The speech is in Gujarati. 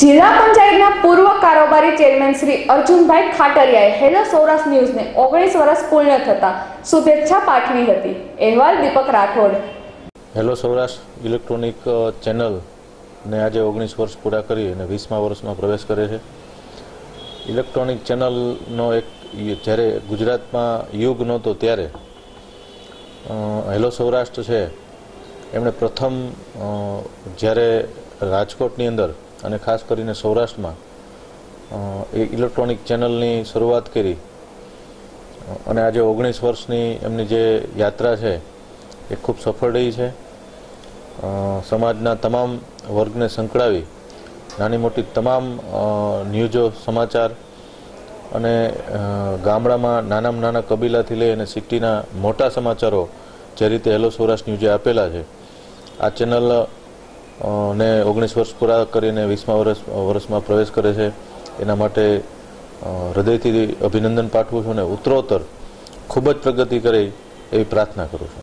જિલ્લા પંચાયતના પૂર્વ કારોબારી ચેરમેન શ્રી અર્જુનભાઈ ખાટરિયાએ હેલો સૌરાષ્ટ્ર ન્યૂઝને ઓગણીસ વર્ષ પૂર્ણ થતા શુભેચ્છા પાઠવી હતી. અહેવાલ Deepak Rathod. Hello Saurashtra electronic channel ને આજે ઓગણીસ વર્ષ પૂરા કરી અને વીસમા વર્ષમાં પ્રવેશ કરે છે. ઇલેક્ટ્રોનિક ચેનલનો એક જ્યારે ગુજરાતમાં યુગ નહોતો ત્યારે હેલો સૌરાષ્ટ્ર છે. એમણે પ્રથમ જ્યારે રાજકોટની અંદર અને ખાસ કરીને સૌરાષ્ટ્રમાં એ ઇલેક્ટ્રોનિક ચેનલની શરૂઆત કરી. અને આજે ઓગણીસ વર્ષની એમની જે યાત્રા છે, એ ખૂબ સફળ રહી છે. સમાજના તમામ વર્ગને સંકળાવી, નાની મોટી તમામ ન્યૂઝો, સમાચાર અને ગામડામાં નાનામાં નાના કબીલાથી લઈ અને સિટીના મોટા સમાચારો જે રીતે હેલો સૌરાષ્ટ્ર ન્યૂઝે આપેલા છે, આ ચેનલ ને ઓગણીસ વર્ષ પૂરા કરીને વીસમા વર્ષ વર્ષમાં પ્રવેશ કરે છે. એના માટે હૃદયથી અભિનંદન પાઠવું છું અને ઉત્તરોત્તર ખૂબ જ પ્રગતિ કરે એવી પ્રાર્થના કરું છું.